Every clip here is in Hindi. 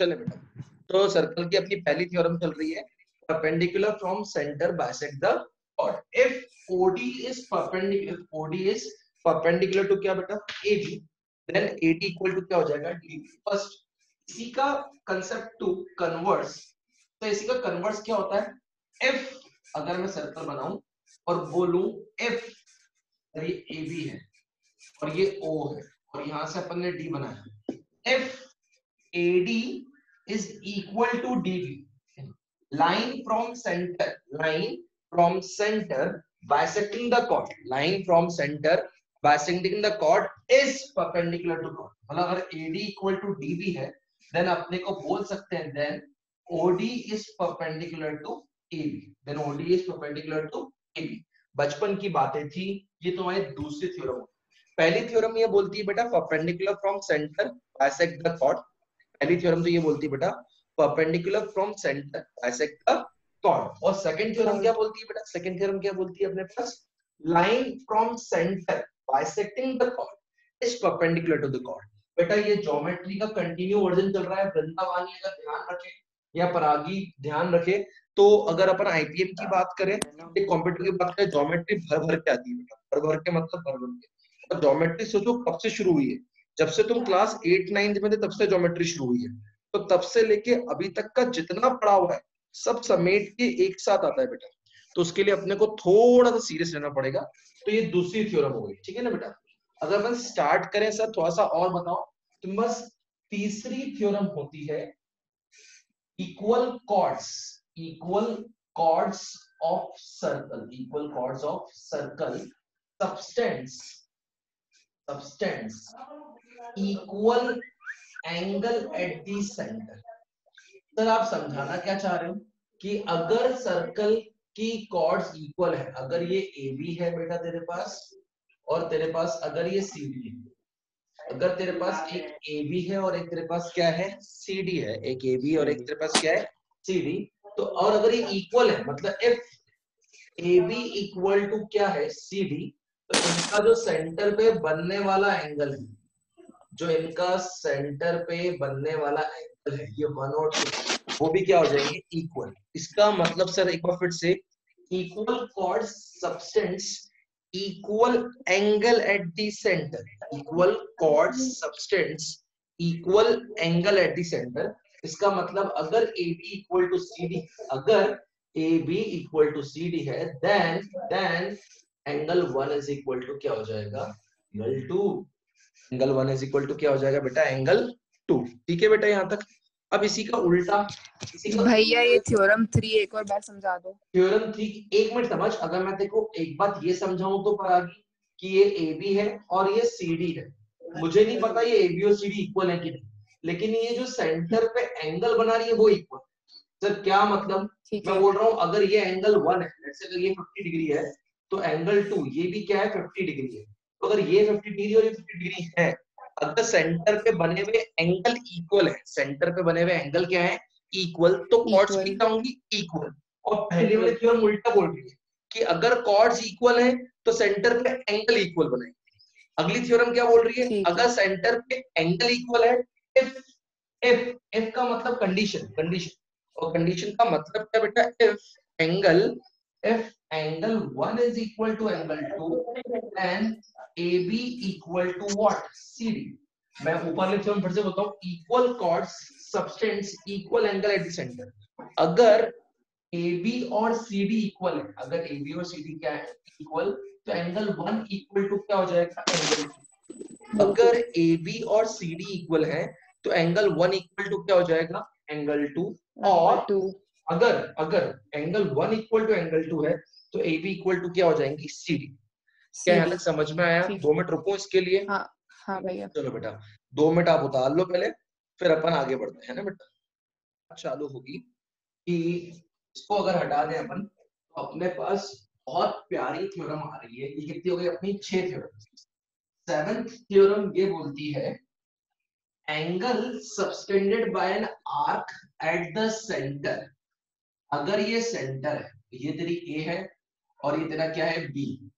चले बेटा। तो सर्कल की अपनी पहली थ्योरम चल रही है perpendicular from centre bisect the chord if OD is perpendicular OD is perpendicular to क्या बेटा? AB then AD equal to क्या हो जाएगा? डी फ़र्स्ट सी का कांसेप्ट टू कन्वर्स तो इसी का कन्वर्स क्या होता है? इफ़ अगर मैं सर्कल बनाऊँ और बोलूँ इफ़ ये एबी है, और ये ओ है, और यहाँ से अपन ने डी बनाया। If AD is equal to DB line from center line from center bisecting the chord line from center bisecting the chord is perpendicular to chord मतलब अगर AD equal to DB है then अपने को बोल सकते हैं then OD is perpendicular to AB then OD is perpendicular to AB बचपन की बातें थी ये तुम्हारी दूसरी थ्योरम पहली थ्योरम ये बोलती है बेटा perpendicular from centre bisect the chord पहली थ्योरम तो ये बोलती है, बेटा perpendicular from centre bisect the chord और सेकंड थ्योरम क्या बोलती है, बेटा? सेकंड थ्योरम क्या बोलती है अपने पास? Line from centre bisecting the chord is perpendicular to the chord बेटा, ये ज्योमेट्री का कंटिन्यू वर्जन चल रहा है। वृंदावानी अगर ध्यान रखे, या परागी, ध्यान रखे तो अगर अपन आईपीएम की बात करें कंप्यूटर की बात करें ज्योमेट्री भर भर के आती है, बेटा। भर भर के मतलब भर भर के। और ज्योमेट्री सोचो, कब से शुरू हुई है? जब से तुम क्लास एट, नाइन्थ में थे, तब से ज्योमेट्री शुरू हुई है। तो तब से लेके अभी तक का जितना पढ़ा हुआ है, सब समेट के एक साथ आता है बेटा। तो उसके लिए अपने को थोड़ा सा सीरियस रहना पड़ेगा। तो ये दूसरी थ्योरम हो गई, ठीक है ना बेटा? अगर अपन स्टार्ट करें, सर थोड़ा सा और बताओ। तो बस तीसरी थ्योरम होती है equal chords equal chords of circle equal chords of circle subtends subtends equal angle at the centre sir आप समझाना क्या चाह रहे हो? कि अगर सर्कल की कॉर्ड्स इक्वल है, अगर ये ए बी है बेटा तेरे पास, और तेरे पास अगर ये सी डी है, अगर तेरे पास एक ए बी है और एक तेरे पास क्या है? सी डी है, एक ए बी और एक तेरे पास क्या है? सी डी तो और अगर ये इक्वल है मतलब if A B equal to क्या है? सी डी तो इनका जो सेंटर पे बनने वाला एंगल है, जो इनका सेंटर पे बनने वाला एंगल है, ये वन और टू वो भी क्या हो जाएँगे इक्वल इसका मतलब सर एक बार फिर से equal chord subtends equal angle at the centre equal chord subtends equal angle at the centre इसका मतलब अगर A B equal to C D अगर A B equal to C D है then then angle one is equal to क्या हो जाएगा? Angle two. Angle one is equal to क्या हो जाएगा बेटा? Angle two. ठीक है बेटा यहाँ तक? अब इसी का उल्टा इसी का भैया ये थ्योरम थ्री एक और बार समझा दो। थ्योरम थ्री एक मिनट समझ। अगर मैं देखो एक बात ये समझाऊं तो परागी कि ये ए बी है और ये सी डी है। मुझे नहीं पता ये ए बी और सी डी इक्वल है कि नहीं। लेकिन ये जो सेंटर पे एंगल बना रही है वो इक्वल सर क्या मतलब? मैं बोल रहा हूँ अगर ये एंगल वन है जैसे अगर ये फिफ्टी डिग्री है तो एंगल टू ये भी क्या है? फिफ्टी डिग्री है। तो अगर ये फिफ्टी डिग्री और ये फिफ्टी डिग्री है अगर सेंटर पे बने हुए एंगल इक्वल है। सेंटर पे बने हुए एंगल क्या है? इक्वल तो कॉर्ड्स क्या होंगी? इक्वल और पहले वाले थ्योरम उल्टा बोल रही है कि अगर कॉर्ड्स इक्वल है तो सेंटर पे एंगल इक्वल बनेंगे अगली थ्योरम क्या बोल रही है? अगर सेंटर पे एंगल इक्वल है इफ़ इफ़ इफ़ का मतलब कंडीशन कंडीशन और कंडीशन का मतलब क्या बेटा? If angle if angle 1 is equal to angle 2 then AB equal to what? CD मैं ऊपर लिखता हूँ फिर से बताऊँ equal chords subtends equal angle at the centre अगर AB और CD इक्वल है अगर AB और CD क्या है? इक्वल तो एंगल 1 इक्वल टू क्या हो जाएगा? एंगल अगर AB और CD इक्वल है तो एंगल 1 इक्वल टू क्या हो जाएगा? एंगल 2 और अगर अगर angle one equal to angle two है तो ए बी इक्वल टू क्या हो जाएँगी? सी डी क्या यहाँ तक समझ में आया? दो मिनट रुको इसके लिए। हाँ हाँ भैया। चलो बेटा दो मिनट आप उतार लो पहले फिर अपन आगे बढ़ते हैं ना बेटा? चालू होगी कि इसको अगर हटा दें अपन तो अपने पास बहुत प्यारी थ्योरम आ रही है। ये कितनी हो गई अपनी? छह थ्योरम सेवेंथ थ्योरम ये बोलती है angle subtended by an arc at the centre अगर ये सेंटर है ये तेरी ए है और ये तेरा क्या है? बी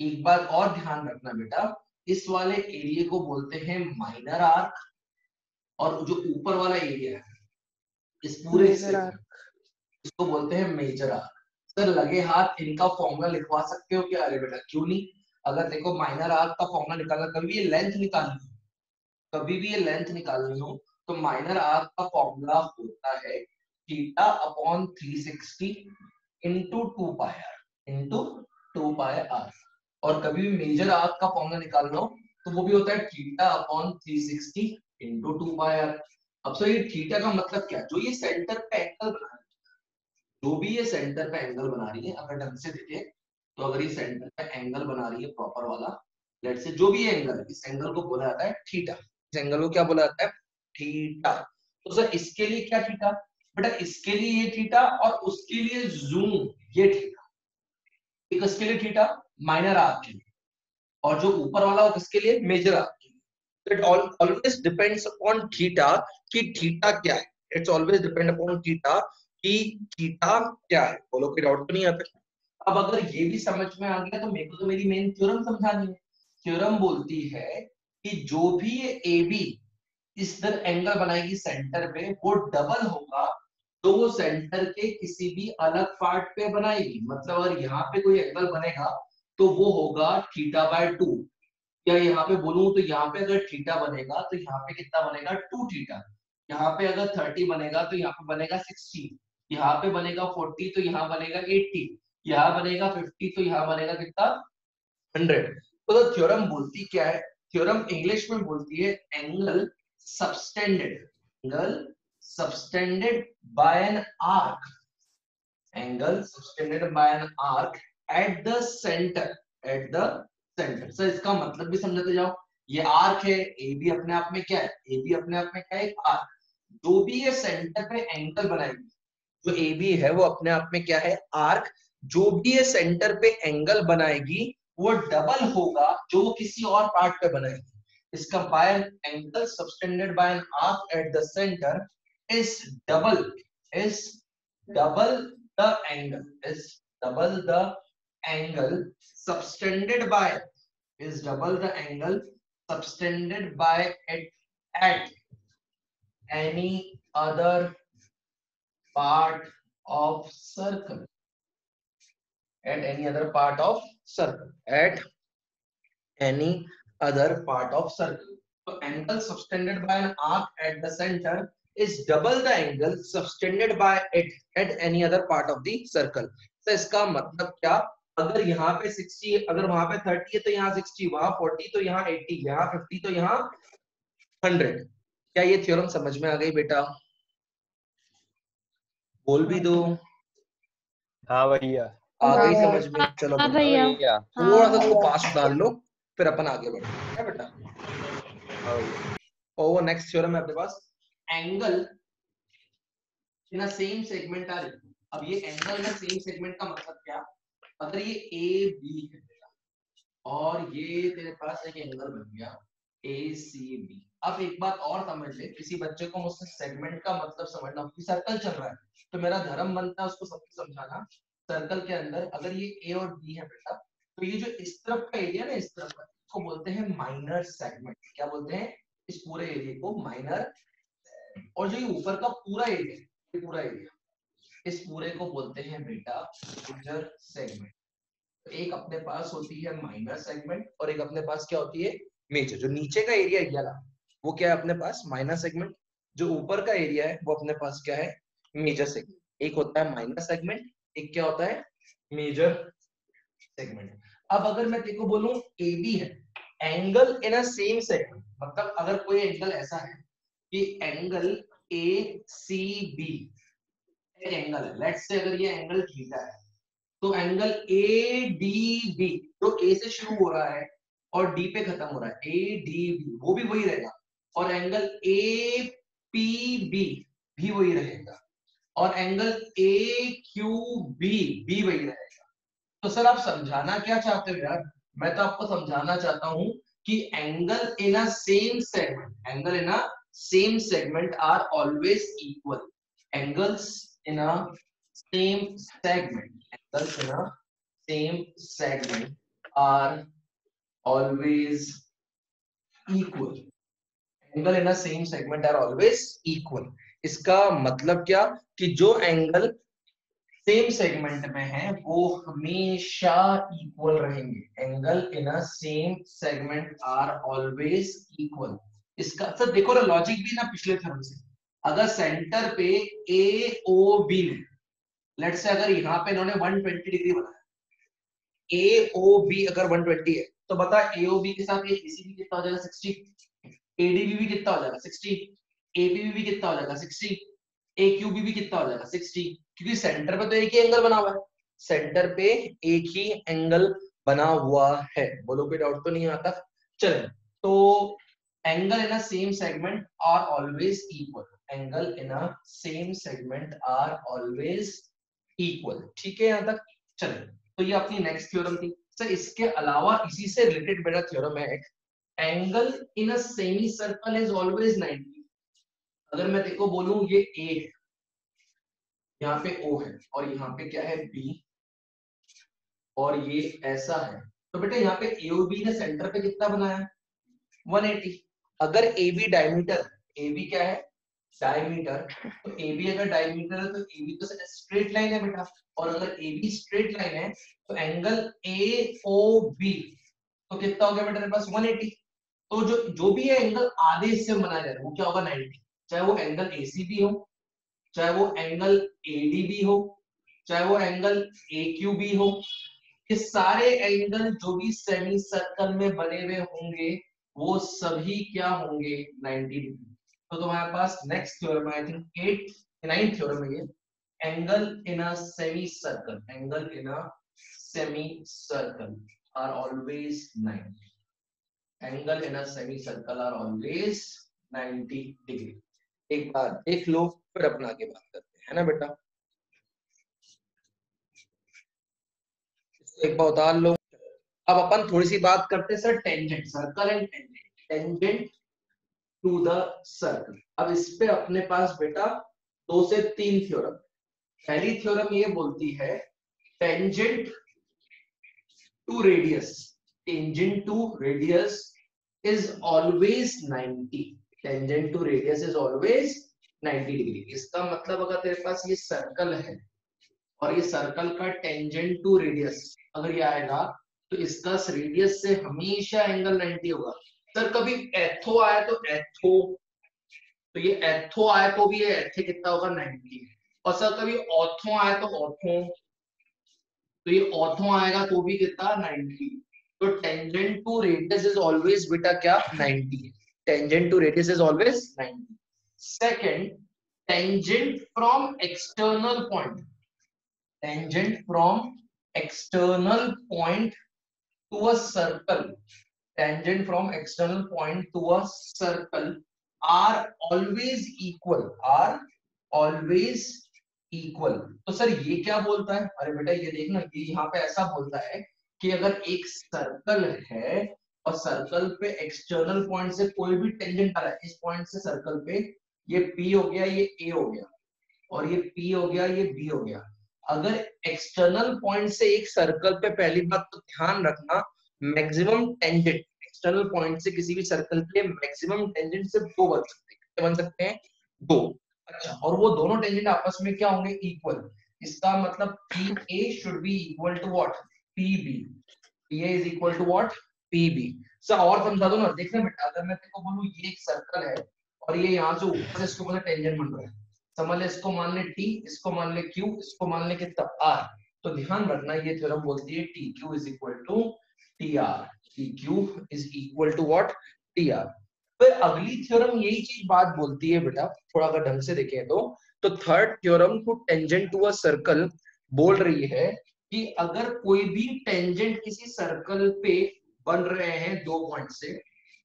एक बार और ध्यान रखना बेटा इस वाले एरिया को बोलते हैं माइनर आर्क और जो ऊपर वाला एरिया है इस पूरे इसको बोलते हैं मेजर आर्क सर लगे हाथ इनका फॉर्मूला लिखवा सकते हो क्या? अरे बेटा क्यों नहीं? अगर देखो माइनर आर्क का फॉर्मूला निकालना कभी ये लेंथ निकालनी हो कभी भी ये लेंथ निकालनी हो तो माइनर आर्क का फॉर्मूला होता है theta upon 360 into 2 pi r into 2 pi r और कभी भी मेजर आर्क का फॉर्मूला निकालना हो तो वो भी होता है theta upon 360 into 2 pi r अब सो ये थीटा का मतलब क्या? जो ये सेंटर पे एंगल बना रही है, जो भी ये सेंटर पे एंगल बना रही है, अगर ढंग से देखे तो अगर ये सेंटर पे एंगल बना रही है प्रॉपर वाला लेट से जो भी एंगल है, इस एंगल को बोला जाता है थीटा इस एंगल को क्या बोला जाता है? थीटा तो सर, इसके लिए क्या थीटा बेटा इसके लिए ये थीटा और उसके लिए जूम ये थीटा। एक इसके लिए थीटा माइनर आर्क के लिए। और जो ऊपर वाला हो किसके लिए मेजर आर्क के लिए। It always depends upon theta कि थीटा क्या है। It's always depend upon theta कि थीटा क्या है। बोलो, कोई डाउट तो नहीं आता अब अगर ये भी समझ में आ गया तो मेरे को तो मेरी मेन थ्योरम समझानी है। थ्योरम बोलती है कि जो भी ये ए बी इस दर एंगल बनाएगी सेंटर पे, वो डबल होगा तो वो सेंटर के किसी भी अलग पार्ट पे बनाएगी। मतलब अगर यहाँ पे कोई एंगल बनेगा तो वो होगा थीटा बाय टू या यहाँ पे बोलूँ तो यहाँ पे अगर थीटा बनेगा तो यहाँ पे कितना बनेगा? टू थीटा यहाँ पे अगर थर्टी बनेगा तो यहाँ पे बनेगा सिक्सटी यहाँ पे बनेगा फोर्टी तो यहाँ बनेगा एट्टी यहाँ बनेगा फिफ्टी तो यहाँ बनेगा कितना? हंड्रेड तो थ्योरम बोलती क्या है? थ्योरम इंग्लिश में बोलती है angle subtended angle subtended by an arc angle subtended by an arc at the centre at the centre sir इसका मतलब भी समझते जाओ। ये आर्क है ए बी अपने आप में क्या है? ए बी अपने आप में क्या है? आर्क जो भी ये सेंटर पे एंगल बनाएगी, जो ए बी है, वो अपने आप में क्या है? आर्क जो भी ये सेंटर पे एंगल बनाएगी, वो डबल होगा, जो किसी और पार्ट पे बनाएगी. इसका by angle subtended by an arc at the centre is double is double the angle is double the angle subtended by is double the angle subtended by at, at any other part of circle at any other part of circle at any other part of circle. So angle subtended by an arc at the center is double the angle subtended by it at any other part of the circle. So इसका मतलब क्या? अगर यहाँ पे 60 अगर वहाँ पे 30 है तो यहाँ 60 वहाँ 40 तो यहाँ 80 यहाँ 50 तो यहाँ 100 क्या ये थ्योरम समझ में आ गई बेटा? बोल भी दो। हाँ भैया। आ गई हाँ समझ में। चलो हाँ भैया। थोड़ा सा तो पास डाल लो फिर अपन आगे बढ़ो क्या बेटा? हाँ। और वो नेक्स्ट थ्योरम है अपने पास। एंगल इन सेम सेगमेंट आ रही अब ये एंगल इन सेम सेगमेंट का मतलब क्या? अगर ये ए बी है बेटा और ये तेरे पास एक एंगल बन गया ए सी बी अब एक बात और समझ ले, किसी बच्चे को मुझसे सेगमेंट का मतलब समझना कि सर्कल चल रहा है तो मेरा धर्म बनता है उसको सबको समझाना। सर्कल के अंदर अगर ये ए और बी है बेटा तो ये जो इस तरफ़ का एरिया ना, इस तरफ़ का, इसको बोलते हैं माइनर सेगमेंट क्या बोलते हैं? इस पूरे एरिया को माइनर और जो ये ऊपर का पूरा एरिया ये पूरा एरिया इस पूरे को बोलते हैं बेटा मेजर सेगमेंट तो एक अपने पास होती है माइनर सेगमेंट और एक अपने पास क्या होती है? मेजर जो नीचे का एरिया ये वाला वो क्या है अपने पास? माइनर सेगमेंट जो ऊपर का एरिया है, वो अपने पास क्या है? मेजर सेगमेंट एक होता है माइनर सेगमेंट एक क्या होता है? मेजर सेगमेंट अब अगर मैं तेको बोलूँ ए बी है. Angle in a same segment मतलब अगर कोई एंगल ऐसा है कि एंगल ए सी बी एक एंगल है। लेट्स से अगर ये एंगल थीटा है तो एंगल ए डी बी जो ए से शुरू हो रहा है और डी पे खत्म हो रहा है ए डी बी वो भी वही रहेगा। और एंगल ए पी बी भी वही रहेगा। और एंगल ए क्यू बी भी वही रहेगा। तो सर, आप समझाना क्या चाहते हो यार? मैं तो आपको समझाना चाहता हूँ कि angle in a same segment angle in a same segment are always equal angles in a same segment angles in a same segment are always equal angle in a same segment are always equal इसका मतलब क्या कि जो एंगल सेम सेगमेंट में है वो हमेशा इक्वल रहेंगे angle in a same segment are always equal इसका सर देखो ना लॉजिक भी ना पिछले थर्म से। अगर सेंटर पे ए ओ बी ने लेट से अगर यहाँ पे इन्होंने 120 डिग्री बनाया ए ओ बी अगर 120 है तो बता ए ओ बी के साथ ए सी बी कितना हो जाएगा? 60 ए डी बी भी कितना हो जाएगा? 60 ए बी भी कितना हो जाएगा? 60 ए क्यू बी भी कितना हो जाएगा? 60 क्योंकि सेंटर पे तो एक ही एंगल बना हुआ है। सेंटर पे एक ही एंगल बना हुआ है। बोलो, कोई डाउट तो नहीं आता? चलो तो angle in a same segment are always equal angle in a same segment are always equal ठीक है, यहाँ तक? चलो तो ये अपनी नेक्स्ट थ्योरम थी। सर इसके अलावा इसी से रिलेटेड मेरा थ्योरम है एक। Angle in a semicircle is always 90 अगर मैं देखो बोलूँ, ये ए है। यहाँ पे ओ है, और यहाँ पे क्या है? बी और ये ऐसा है। तो बेटा, यहाँ पे ए ने सेंटर पे कितना बनाया? 180 अगर A B diameter A B क्या है? डायमीटर तो ए बी अगर डायमीटर है तो ए बी तो स्ट्रेट लाइन है बेटा। और अगर ए बी स्ट्रेट लाइन है तो एंगल ए ओ बी तो कितना हो गया बेटा मेरे पास? 180 तो जो जो भी है एंगल आधे हिस्से में बनाया जा रहा है। वो क्या होगा? 90 चाहे वो एंगल ए सी बी हो, चाहे वो एंगल ए डी बी हो, चाहे वो एंगल ए क्यू बी हो, ये सारे एंगल जो भी सेमी सर्कल में बने हुए होंगे वो सभी क्या होंगे 90 डिग्री तो तुम्हारे पास next theorem I think at ninth theorem है ये। Angle in a semicircle angle in a semicircle are always 90 angle in a semicircle are always 90 degree एक बार देख लो फिर अपना आगे बात करते हैं ना बेटा? एक बार उतार लो। अब अपन थोड़ी सी बात करते हैं sir tangent circle and tangent tangent to the circle अब इस पे अपने पास बेटा दो से तीन थ्योरम पहली थ्योरम ये बोलती है tangent to radius tangent to radius is always 90 tangent to radius is always 90 degree इसका मतलब अगर तेरे पास ये सर्कल है, और ये सर्कल का टेंजेंट टू रेडियस अगर ये आएगा तो इसका रेडियस से हमेशा एंगल 90 होगा। सर, कभी एथो आया तो एथो। तो ये एथो आया तो भी ये एथे कितना होगा? 90 और सर, कभी ऑथो आया तो ऑथो। तो ये ऑथो आएगा तो भी कितना? 90 तो tangent to radius is always बेटा क्या? 90 tangent to radius is always 90 second tangent from external point tangent from external point to a circle, tangent from external point to a circle, are always equal, are always equal तो सर ये क्या बोलता है? अरे बेटा, ये देखना ये यहाँ पे ऐसा बोलता है कि अगर एक सर्कल है और सर्कल पे एक्सटर्नल पॉइंट से कोई भी टेंजेंट आ रहा है, इस पॉइंट से सर्कल पे ये P हो गया, ये A हो गया और ये P हो गया, ये B हो गया। अगर एक्सटर्नल पॉइंट से एक सर्कल पे पहली बात तो ध्यान रखना मैक्सिमम टेंजेंट एक्सटर्नल पॉइंट से किसी भी सर्कल पे मैक्सिमम टेंजेंट से दो बन सकते हैं। बन सकते हैं? दो। अच्छा और वो दोनों टेंजेंट आपस में क्या होंगे? इक्वल इसका मतलब P A should be equal to what P B P A is equal to what P B sir और समझा दो ना। देखना बेटा, अगर मैं तेरे को बोलूँ, ये एक सर्कल है, और ये यहाँ से ऊपर से इसको बोले टेंजेंट बन रहा है समझ इसको मान ले टी इसको मान ले क्यू इसको मान ले कितना? आर तो ध्यान रखना, ये थ्योरम बोलती है T Q is equal to T R T Q is equal to what T R फिर अगली थ्योरम यही चीज़ बात बोलती है बेटा, थोड़ा अगर ढंग से देखें तो। तो third theorem two tangent to a circle बोल रही है कि अगर कोई भी टेंजेंट किसी सर्कल पे बन रहे हैं दो पॉइंट से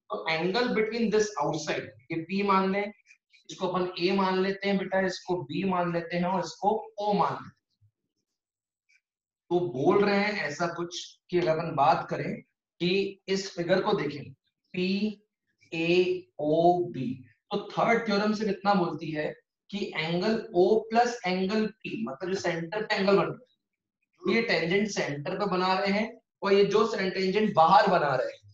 तो एंगल बिटवीन दिस आउटसाइड ये पी मान लें इसको अपन ए मान लेते हैं बेटा, इसको बी मान लेते हैं और इसको ओ मान लेते हैं। तो बोल रहे हैं ऐसा कुछ कि अगर अपन बात करें कि इस फिगर को देखें पी ए ओ बी तो थर्ड थ्योरम से कितना बोलती है कि angle O plus angle P मतलब जो सेंटर पे एंगल बन रहा है ये टेंजेंट सेंटर पे बना रहे हैं और ये जो टेंजेंट बाहर बना रहे हैं,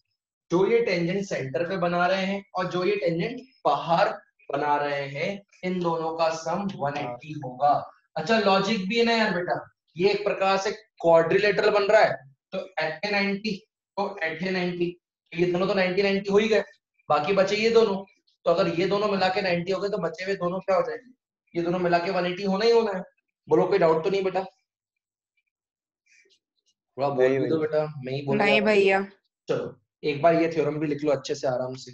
जो ये टेंजेंट सेंटर पे बना रहे हैं और जो ये टेंजेंट बाहर बना रहे हैं इन दोनों का सम 180 होगा। अच्छा लॉजिक भी है ना यार बेटा ये एक प्रकार से क्वाड्रिलेटरल बन रहा है तो एट 90 तो एट 90 ये दोनों तो 90 90 हो ही गए बाकी बचे ये दोनों। तो अगर ये दोनों मिला के 90 हो गए तो बचे हुए दोनों क्या हो जाएँगे? ये दोनों मिला के 180 होना ही होना है। बोलो कोई डाउट तो नहीं बेटा? थोड़ा बोल भी दो बेटा मैं ही बोल नहीं भैया। चलो एक बार ये थ्योरम भी लिख लो अच्छे से आराम से।